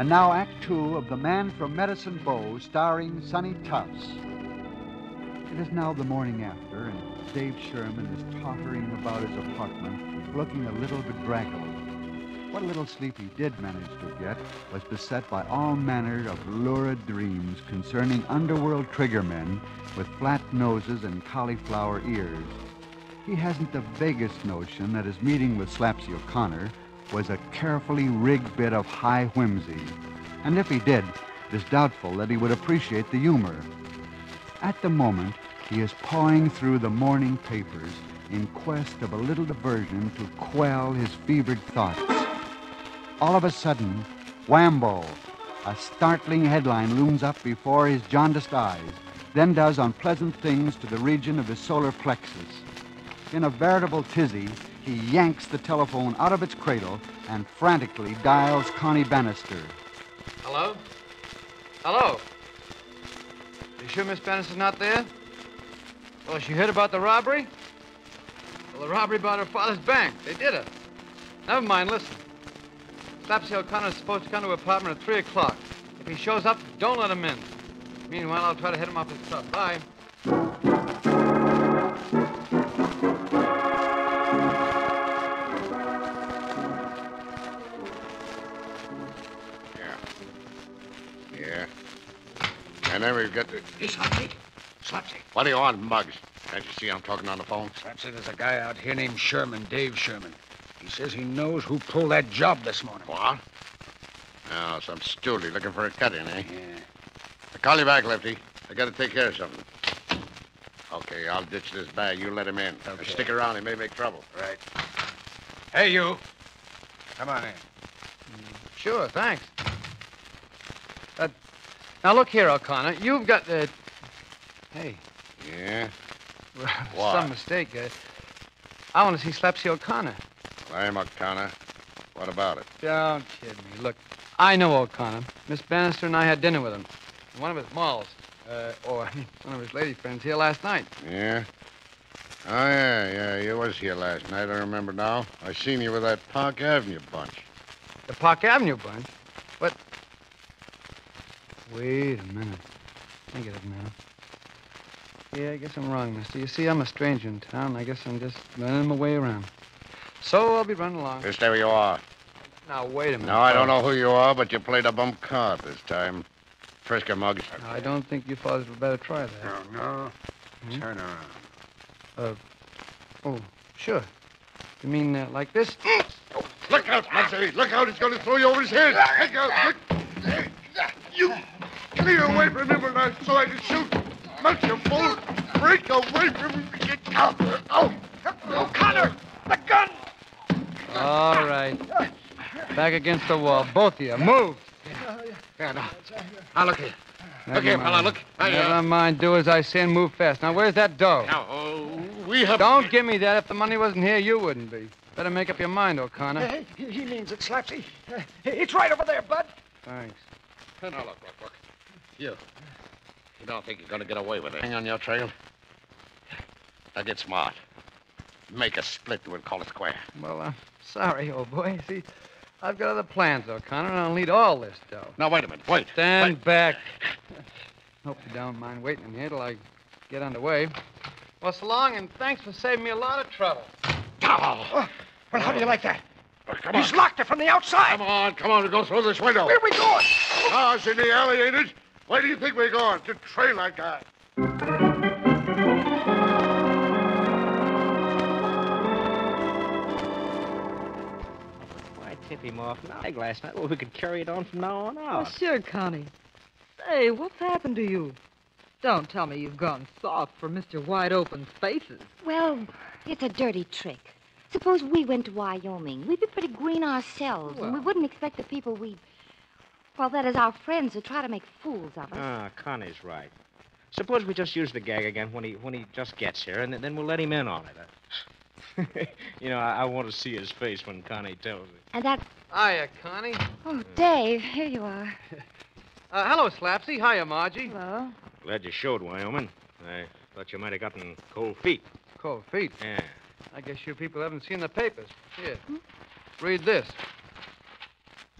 And now, Act Two of The Man from Medicine Bow, starring Sonny Tufts. It is now the morning after, and Dave Sherman is tottering about his apartment, looking a little bedraggled. What little sleep he did manage to get was beset by all manner of lurid dreams concerning underworld triggermen with flat noses and cauliflower ears. He hasn't the vaguest notion that his meeting with Slapsy O'Connor was a carefully rigged bit of high whimsy. And if he did, it is doubtful that he would appreciate the humor. At the moment, he is pawing through the morning papers in quest of a little diversion to quell his fevered thoughts. All of a sudden, whambo! A startling headline looms up before his jaundiced eyes, then does unpleasant things to the region of his solar plexus. In a veritable tizzy, he yanks the telephone out of its cradle and frantically dials Connie Bannister. Hello? Hello? You sure Miss Bannister's not there? Well, she heard about the robbery? Well, the robbery about her father's bank. They did it. Never mind, listen. Slapsy O'Connor's supposed to come to her apartment at 3 o'clock. If he shows up, don't let him in. Meanwhile, I'll try to hit him off his truck. Bye. And then we've got the. Hey, Slapsy. Slapsy. What do you want, Muggs? Can't you see I'm talking on the phone? Slapsy, there's a guy out here named Sherman, Dave Sherman. He says he knows who pulled that job this morning. What? Oh, some stoolie looking for a cut-in, eh? Yeah. I'll call you back, Lefty. I gotta take care of something. Okay, I'll ditch this bag. You let him in. Okay. Stick around. He may make trouble. Right. Hey, you. Come on in. Sure, thanks. Now, look here, O'Connor. You've got the. Hey, Yeah? well, What? some mistake. Uh, I want to see Slapsy O'Connor. I'm O'Connor. What about it? Don't kid me. Look, I know O'Connor. Miss Bannister and I had dinner with him. One of his malls. Uh, or one of his lady friends here last night. Yeah? Oh, yeah, yeah. You was here last night. I remember now. I seen you with that Park Avenue bunch. The Park Avenue bunch. What? Wait a minute. I get it now. Yeah, I guess I'm wrong, mister. You see, I'm a stranger in town. I guess I'm just learning my way around. So I'll be running along. Just there you are. Now, wait a minute. No, I don't know who you are, but you played a bump card this time. Frisker Muggs. I don't think you fellas would better try that. No, no. Hmm? Turn around. Uh, oh, sure. You mean uh, like this? Look out, Muggsy. Look out. He's going to throw you over his head. Look out. Look. You clear away from him or not so I can shoot. Muggs, you fool. Break away from him. Get out. Oh. O'Connor! The gun! All right. Back against the wall. Both of you. Move. Yeah, now. Now, look here. Never Look here, mind. fella. Look. I, uh, Never mind. Do as I say and move fast. Now, where's that dough? Now, oh, we have... Don't give me that. If the money wasn't here, you wouldn't be. Better make up your mind, O'Connor. Hey, he he means it, Slapsy. Uh, It's right over there, Bud. Thanks. Now, look, look, look. You. You don't think you're going to get away with it? Hang on your trail. Now, get smart. Make a split and we'll call it square. Well, I'm sorry, old boy. See, I've got other plans, O'Connor, and I'll need all this dough. Now, wait a minute. Wait. Stand Wait. back. Hope you don't mind waiting in here till I get underway. Well, so long, and thanks for saving me a lot of trouble. Oh. Well, how do you like that? Come on. He's locked it from the outside. Come on, come on. We'll go through this window. Where are we going? Ah, it's in the alley, ain't it? Where do you think we're going? To train like that. Why tip him off now like last night? Well, we could carry it on from now on out. Oh, out. sure, Connie. Say, what's happened to you? Don't tell me you've gone soft for Mr. Wide Open Spaces. Well, it's a dirty trick. Suppose we went to Wyoming. We'd be pretty green ourselves, and we wouldn't expect the people we. Well, that is our friends who try to make fools of us. Ah, Connie's right. Suppose we just use the gag again when he when he just gets here, and then we'll let him in on it. You know, I, I want to see his face when Connie tells me. And that. Hiya, Connie. Oh, Dave, here you are. Uh, hello, Slapsy. Hiya, Margie. Hello. Glad you showed, Wyoming. I thought you might have gotten cold feet. Cold feet. Yeah. I guess you people haven't seen the papers. Here. Read this.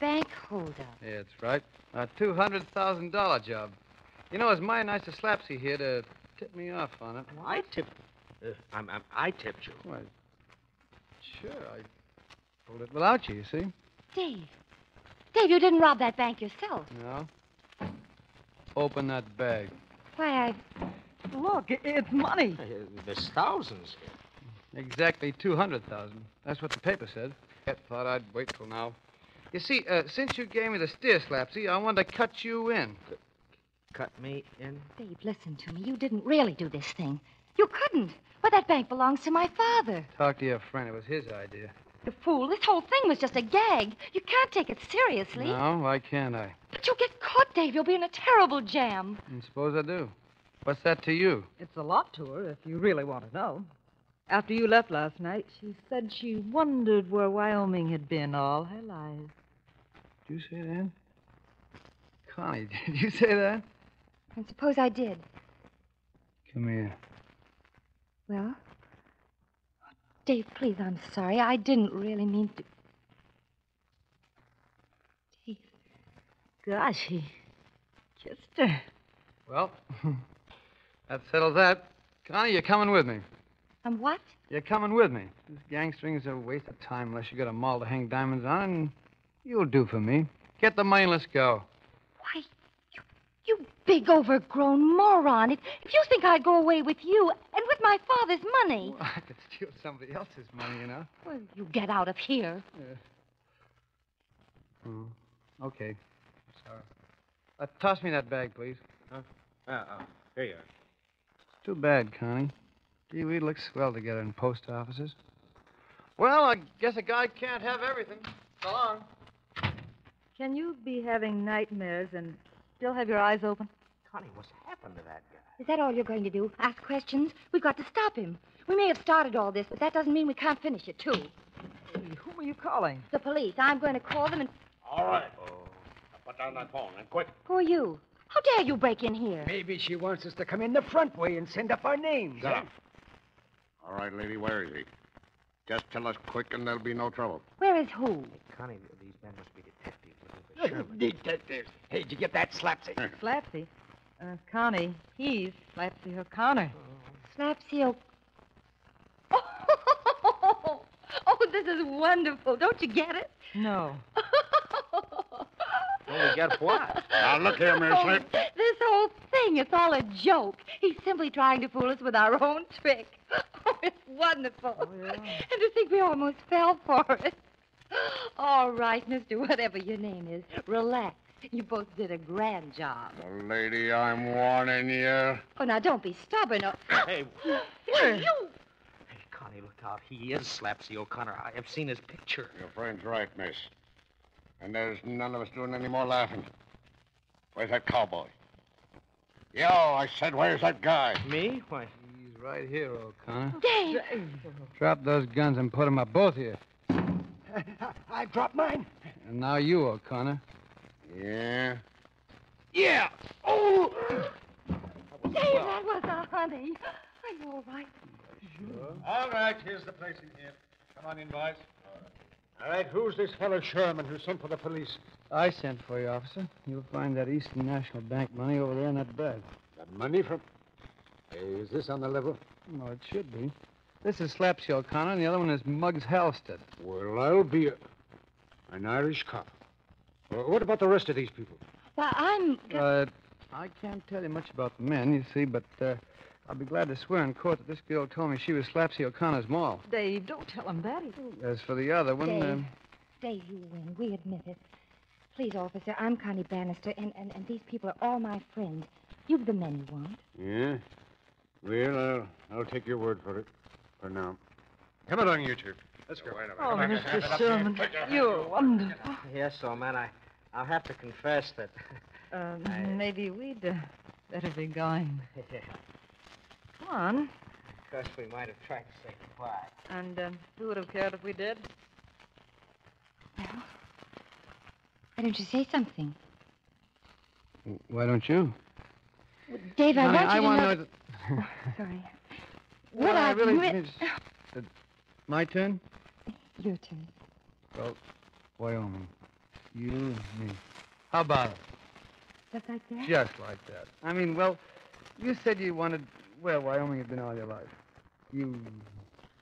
Bank hold up. Yeah, that's right. A $200,000 job. You know, it's mighty nice of Slapsy here to tip me off on it. I tipped. Uh, I'm, I'm, I tipped you. Why, sure, I pulled it without you, you see? Dave. Dave, you didn't rob that bank yourself. No? Open that bag. Why, I. Look, i- it's money. There's thousands here. Exactly 200000 That's what the paper said. I thought I'd wait till now. You see, uh, since you gave me the steer, Slapsy, I wanted to cut you in. Cut me in. Dave, listen to me. You didn't really do this thing. You couldn't. Why, that bank belongs to my father. Talk to your friend. It was his idea. You fool, this whole thing was just a gag. You can't take it seriously. No, why can't I? But you'll get caught, Dave. You'll be in a terrible jam. And suppose I do. What's that to you? It's a lot to her, if you really want to know. After you left last night, she said she wondered where Wyoming had been all her life. Did you say that? Connie, did you say that? And suppose I did. Come here. Well? Dave, please, I'm sorry. I didn't really mean to. Dave. Gosh, he kissed her. Well, that settles that. Connie, you're coming with me. And what? You're coming with me. This gangstering's a waste of time unless you got a mall to hang diamonds on, and you'll do for me. Get the money and let's go. Why, you, you big overgrown moron. If, if you think I'd go away with you and with my father's money, Well, I could steal somebody else's money, you know. well, you get out of here. Oh, okay. Sorry. Uh, toss me that bag, please. Uh, uh, here you are. Too bad, Connie. Gee, we look swell together in post offices. Well, I guess a guy can't have everything. So long. Can you be having nightmares and still have your eyes open? Connie, what's happened to that guy? Is that all you're going to do? Ask questions? We've got to stop him. We may have started all this, but that doesn't mean we can't finish it, too. Hey, whom are you calling? The police. I'm going to call them and. All right. Put down that phone and quick. Who are you? How dare you break in here? Maybe she wants us to come in the front way and send up our names. Shut up. All right, lady, where is he? Just tell us quick and there'll be no trouble. Where is who? Hey, Connie, these men must be detectives looking for Sherman. Detectives. Hey, did you get that, Slapsy? Slapsy. Uh, Connie. He's Slapsy O'Connor. Slapsy O. Oh, this is wonderful. Don't you get it? No. Well, we got what? Now, look here, Miss Oh, Slip. this whole thing, it's all a joke. He's simply trying to fool us with our own trick. Oh, it's wonderful. yeah. And to think we almost fell for it. All right, mister, whatever your name is, relax. You both did a grand job. Oh, lady, I'm warning you. Oh, now don't be stubborn. Or... Hey, Why, you. hey, Connie, look out. He is Slapsy O'Connor. I have seen his picture. Your friend's right, miss. And there's none of us doing any more laughing. Where's that cowboy? Yo, I said, where's that guy? Me? Why? He's right here, O'Connor. Dave. Drop those guns and put 'em up both here. I dropped mine. And now you, O'Connor. Yeah? Yeah. Oh! Dave, that was a honey. Are you all right? Sure. All right, here's the place in here. Come on in, boys. All right, who's this fellow Sherman who sent for the police? I sent for you, officer. You'll find that Eastern National Bank money over there in that bag. The money from. Hey, is this on the level? No, it should be. This is Slapsy O'Connor, and the other one is Muggs Halstead. Well, I'll be a... an Irish cop. Well, what about the rest of these people? Why, I'm. Uh, I can't tell you much about the men, you see, but uh, I'll be glad to swear in court that this girl told me she was Slapsy O'Connor's mall. Dave, don't tell him that. He'll... As for the other one, Dave. um, Dave, you win. We admit it. Please, officer, I'm Connie Bannister, and, and, and these people are all my friends. You've the men you want. Yeah? Well, I'll, I'll take your word for it. For now. Come along, you two. Let's go. Oh, Mr. Sherman, you're wonderful. Yes, old man. I, I'll have to confess that. Uh, maybe we'd uh, better be going. Come on. Of course, we might have tried to say goodbye. And um, who would have cared if we did? Well, why don't you say something? why don't you? Dave, I Connie, want you I to want know... know. that- Sorry. Well, What I I really. uh, my turn? Your turn. Well, Wyoming. You and me. How about it? Just like that? Just like that. I mean, well, you said you wanted well, Wyoming had been all your life. You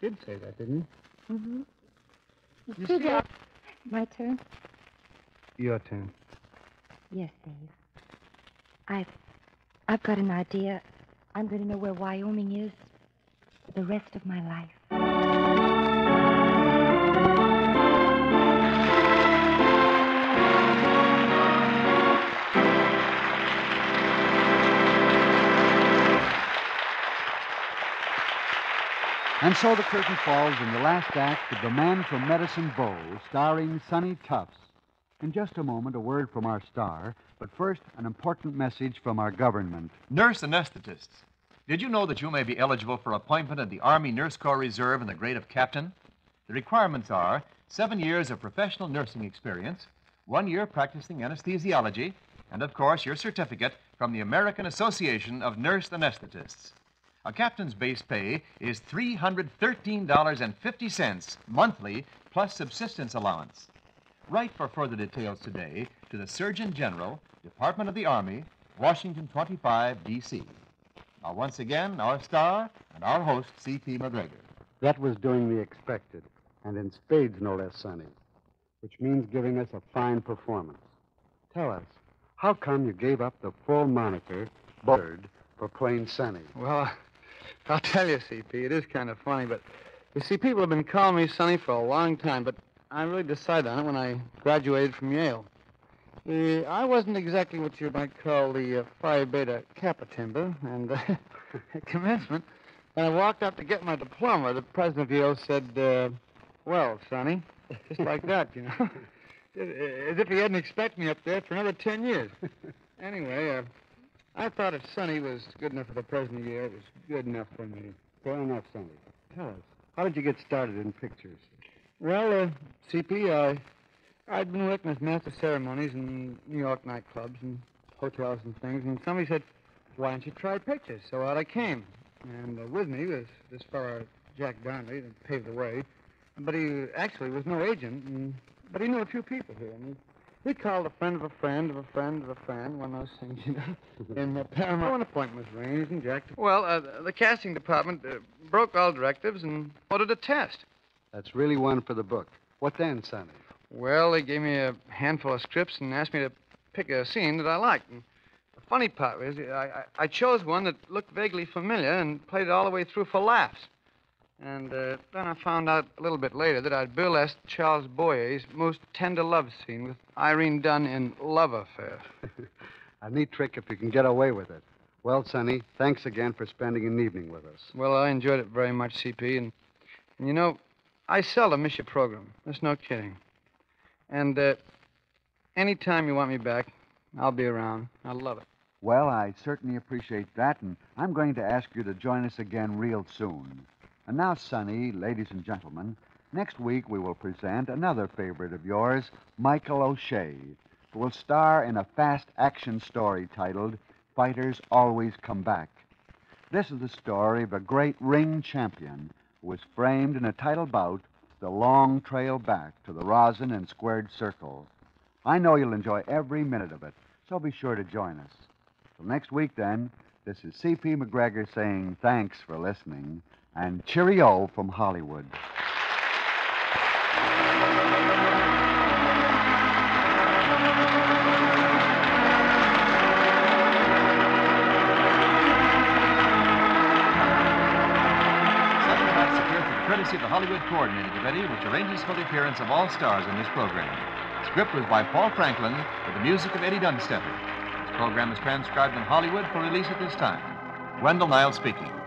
did say that, didn't you? Mm-hmm. You see, bad. My turn? Your turn. Yes, Dave. I've I've got an idea. I'm going to know where Wyoming is for the rest of my life. And so the curtain falls in the last act of The Man from Medicine Bow, starring Sonny Tufts. In just a moment, a word from our star, but first, an important message from our government. Nurse anesthetists. Did you know that you may be eligible for appointment in the Army Nurse Corps Reserve in the grade of captain? The requirements are seven years of professional nursing experience, one year practicing anesthesiology, and of course, your certificate from the American Association of Nurse Anesthetists. A captain's base pay is $313.50 monthly plus subsistence allowance. Write for further details today to the Surgeon General, Department of the Army, Washington 25, D.C. Now, once again, our star and our host, C.P. MacGregor. That was doing the expected, and in spades, no less, Sonny, which means giving us a fine performance. Tell us, how come you gave up the full moniker, Bird, for plain Sonny? Well, I'll tell you, CP, it is kind of funny, but you see, people have been calling me Sonny for a long time, but I really decided on it when I graduated from Yale. Uh, I wasn't exactly what you might call the uh, Phi Beta Kappa timber, and uh, at commencement, when I walked up to get my diploma, the president of Yale said, uh, "Well, Sonny," just like that, you know, as if he hadn't expected me up there for another ten years. Anyway, uh, I thought if Sonny was good enough for the president of Yale, it was good enough for me. Fair enough, Sonny. Tell us, how did you get started in pictures? Well, uh, CP, I, I'd been working as master ceremonies in New York nightclubs and hotels and things, and somebody said, why don't you try pictures? So out I came. And uh, with me was this fellow, Jack Darnley, that paved the way. But he actually was no agent, and, but he knew a few people here. And he, he called a friend of a friend of a friend of a friend, one of those things, you know. and uh, Paramount, an appointment was arranged, and Jack... Well, uh, the casting department uh, broke all directives and ordered a test. That's really one for the book. What then, Sonny? Well, they gave me a handful of scripts and asked me to pick a scene that I liked. And the funny part was, I, I, I chose one that looked vaguely familiar and played it all the way through for laughs. And uh, then I found out a little bit later that I'd burlesqued Charles Boyer's most tender love scene with Irene Dunne in Love Affair. A neat trick if you can get away with it. Well, Sonny, thanks again for spending an evening with us. Well, I enjoyed it very much, CP. And, and you know, I seldom miss your program. That's no kidding. And uh, anytime you want me back, I'll be around. I love it. Well, I certainly appreciate that, and I'm going to ask you to join us again real soon. And now, Sonny, ladies and gentlemen, next week we will present another favorite of yours, Michael O'Shea, who will star in a fast action story titled Fighters Always Come Back. This is the story of a great ring champion who was framed in a title bout the long trail back to the rosin and squared circle. I know you'll enjoy every minute of it, so be sure to join us. Till next week, then, this is C.P. MacGregor saying thanks for listening and cheerio from Hollywood. Courtesy of the Hollywood Coordinating Committee, which arranges for the appearance of all stars in this program. The script was by Paul Franklin with the music of Eddie Dunstedter. This program is transcribed in Hollywood for release at this time. Wendell Niles speaking.